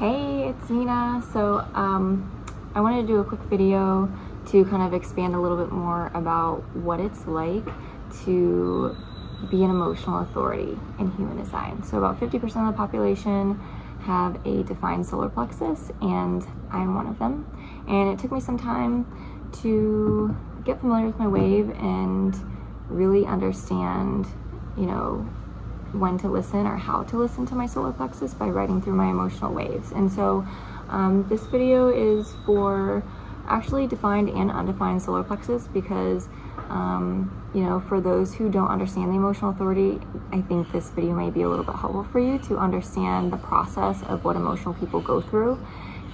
Hey, it's Nina. So um, I wanted to do a quick video to kind of expand a little bit more about what it's like to be an emotional authority in human design. So about 50% of the population have a defined solar plexus and I'm one of them. And it took me some time to get familiar with my wave and really understand, you know, when to listen or how to listen to my solar plexus by riding through my emotional waves. And so um, this video is for actually defined and undefined solar plexus because um, you know, for those who don't understand the emotional authority, I think this video may be a little bit helpful for you to understand the process of what emotional people go through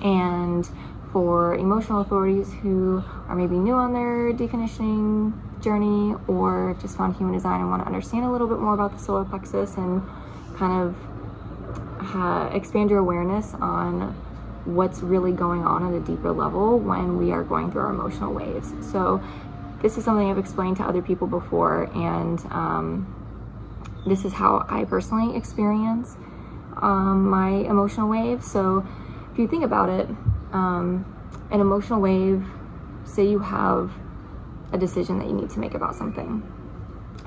and for emotional authorities who are maybe new on their deconditioning journey or just found human design and want to understand a little bit more about the solar plexus and kind of uh, expand your awareness on what's really going on at a deeper level when we are going through our emotional waves. So this is something I've explained to other people before and um, this is how I personally experience um, my emotional waves. So if you think about it, um, an emotional wave, say you have a decision that you need to make about something.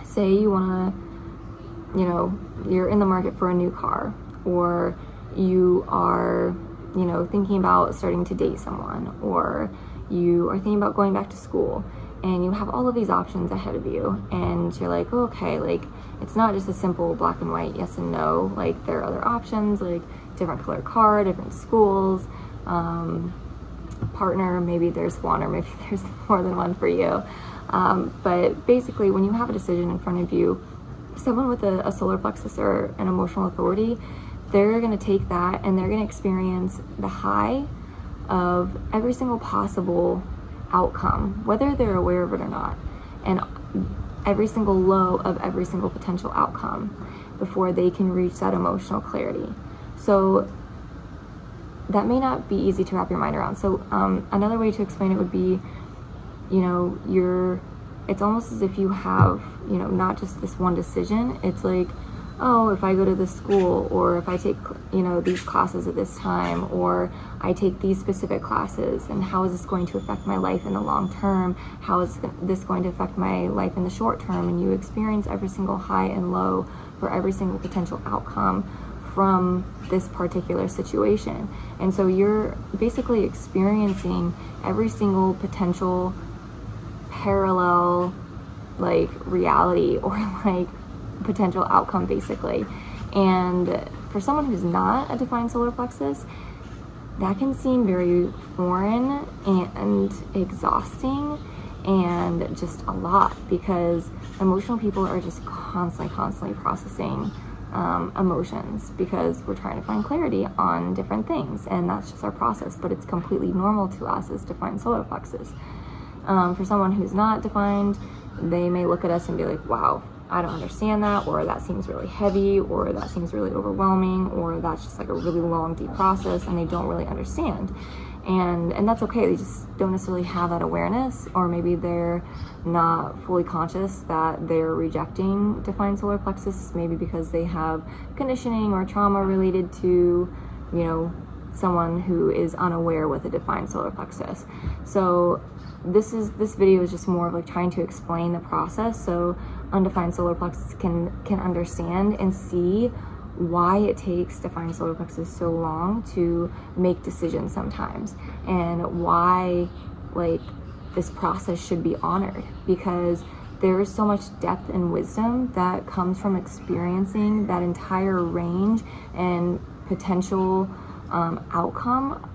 Say you want to, you know, you're in the market for a new car or you are, you know, thinking about starting to date someone or you are thinking about going back to school and you have all of these options ahead of you and you're like oh, okay like it's not just a simple black and white yes and no like there are other options like different color car different schools um, partner maybe there's one or maybe there's more than one for you um, but basically when you have a decision in front of you someone with a, a solar plexus or an emotional authority they're going to take that and they're going to experience the high of every single possible outcome, whether they're aware of it or not, and every single low of every single potential outcome before they can reach that emotional clarity. So that may not be easy to wrap your mind around. So um, another way to explain it would be, you know, you're, it's almost as if you have, you know, not just this one decision. It's like, oh, if I go to this school or if I take, you know, these classes at this time or I take these specific classes and how is this going to affect my life in the long term? How is this going to affect my life in the short term? And you experience every single high and low for every single potential outcome from this particular situation. And so you're basically experiencing every single potential parallel like reality or like potential outcome basically. And for someone who's not a defined solar plexus, that can seem very foreign and exhausting and just a lot because emotional people are just constantly, constantly processing um, emotions because we're trying to find clarity on different things and that's just our process, but it's completely normal to us as defined solar plexus. Um, for someone who's not defined, they may look at us and be like, wow, I don't understand that, or that seems really heavy, or that seems really overwhelming, or that's just like a really long, deep process and they don't really understand. And, and that's okay, they just don't necessarily have that awareness, or maybe they're not fully conscious that they're rejecting defined solar plexus, maybe because they have conditioning or trauma related to, you know, someone who is unaware with a defined solar plexus. So this is this video is just more of like trying to explain the process so undefined solar plexus can can understand and see why it takes defined solar plexus so long to make decisions sometimes and why like this process should be honored because there is so much depth and wisdom that comes from experiencing that entire range and potential um, outcome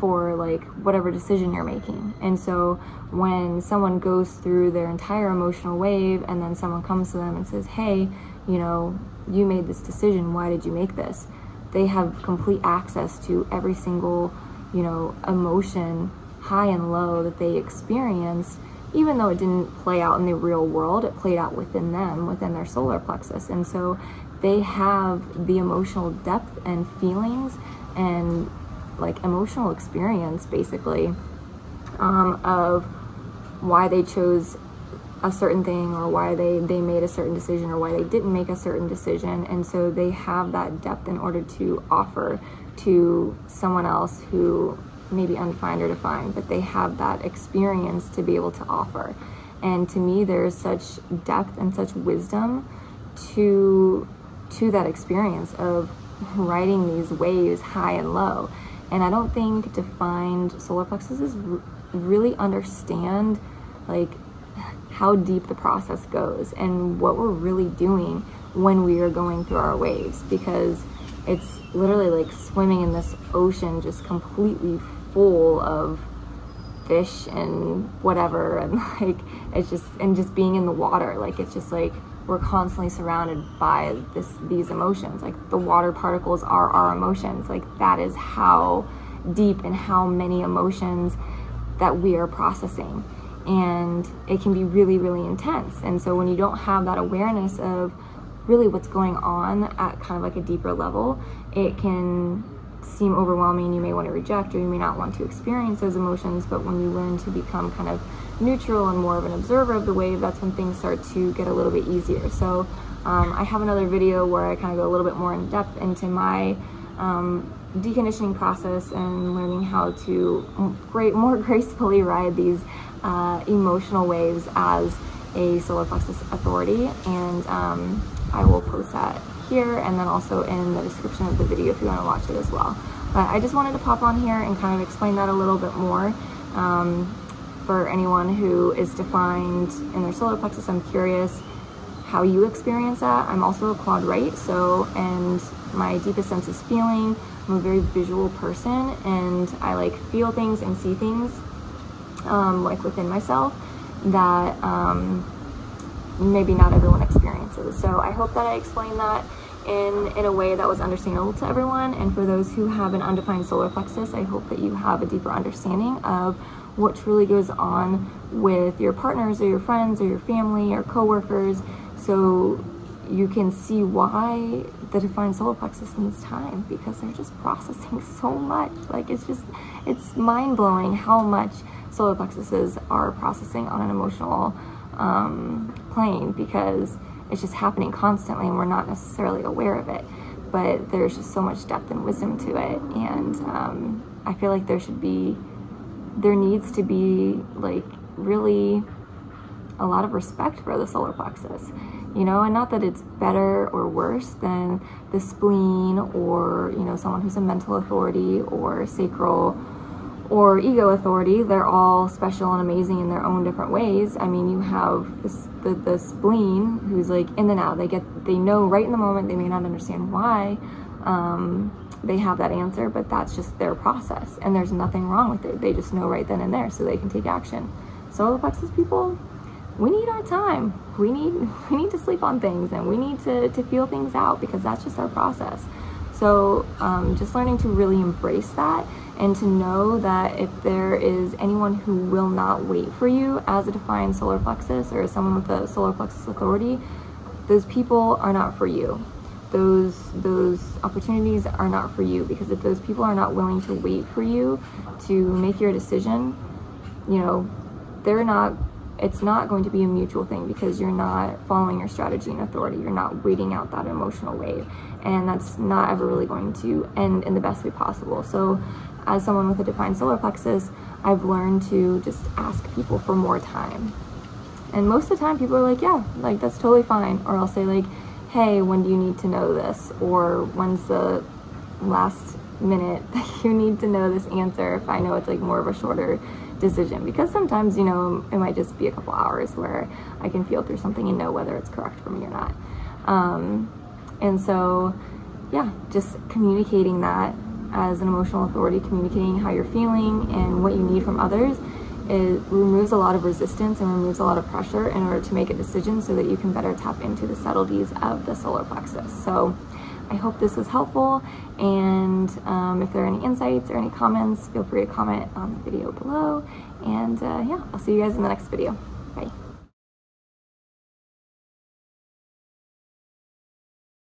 for like whatever decision you're making. And so when someone goes through their entire emotional wave and then someone comes to them and says, hey, you know, you made this decision, why did you make this? They have complete access to every single, you know, emotion, high and low that they experience, even though it didn't play out in the real world, it played out within them, within their solar plexus. And so they have the emotional depth and feelings and like emotional experience basically um, of why they chose a certain thing or why they they made a certain decision or why they didn't make a certain decision. And so they have that depth in order to offer to someone else who may be undefined or defined but they have that experience to be able to offer. And to me there's such depth and such wisdom to to that experience of riding these waves high and low. And i don't think defined solar plexuses really understand like how deep the process goes and what we're really doing when we are going through our waves because it's literally like swimming in this ocean just completely full of fish and whatever and like it's just and just being in the water like it's just like we're constantly surrounded by this these emotions like the water particles are our emotions like that is how deep and how many emotions that we are processing and it can be really really intense. And so when you don't have that awareness of really what's going on at kind of like a deeper level it can seem overwhelming. You may want to reject or you may not want to experience those emotions. But when you learn to become kind of neutral and more of an observer of the wave that's when things start to get a little bit easier. So um, I have another video where I kind of go a little bit more in depth into my um, deconditioning process and learning how to great more gracefully ride these uh, emotional waves as a solar plexus authority and um, I will post that here and then also in the description of the video if you want to watch it as well. But I just wanted to pop on here and kind of explain that a little bit more. Um, for anyone who is defined in their solar plexus, I'm curious how you experience that. I'm also a quad right, so, and my deepest sense is feeling. I'm a very visual person and I like feel things and see things um, like within myself that um, maybe not everyone experiences. So I hope that I explained that in, in a way that was understandable to everyone. And for those who have an undefined solar plexus, I hope that you have a deeper understanding of what truly goes on with your partners or your friends or your family or coworkers. So you can see why the defined solar plexus needs time because they're just processing so much. Like it's just, it's mind blowing how much solar plexuses are processing on an emotional um, plane because it's just happening constantly and we're not necessarily aware of it. But there's just so much depth and wisdom to it. And um, I feel like there should be, there needs to be like really a lot of respect for the solar plexus, you know, and not that it's better or worse than the spleen or, you know, someone who's a mental authority or sacral or ego authority, they're all special and amazing in their own different ways. I mean, you have this, the, the spleen who's like in the now. They get, they know right in the moment. They may not understand why um, they have that answer, but that's just their process, and there's nothing wrong with it. They just know right then and there, so they can take action. Solar plexus people, we need our time. We need we need to sleep on things, and we need to to feel things out because that's just our process. So um, just learning to really embrace that and to know that if there is anyone who will not wait for you as a defined solar plexus or as someone with a solar plexus authority, those people are not for you. Those, those opportunities are not for you because if those people are not willing to wait for you to make your decision, you know, they're not it's not going to be a mutual thing because you're not following your strategy and authority. You're not waiting out that emotional wave. And that's not ever really going to end in the best way possible. So as someone with a defined solar plexus, I've learned to just ask people for more time. And most of the time people are like, yeah, like that's totally fine. Or I'll say like, hey, when do you need to know this? Or when's the last minute that you need to know this answer if I know it's like more of a shorter decision. Because sometimes you know it might just be a couple hours where I can feel through something and know whether it's correct for me or not. Um, and so yeah just communicating that as an emotional authority communicating how you're feeling and what you need from others it removes a lot of resistance and removes a lot of pressure in order to make a decision so that you can better tap into the subtleties of the solar plexus. So I hope this was helpful and um, if there are any insights or any comments, feel free to comment on the video below. And uh, yeah, I'll see you guys in the next video. Bye.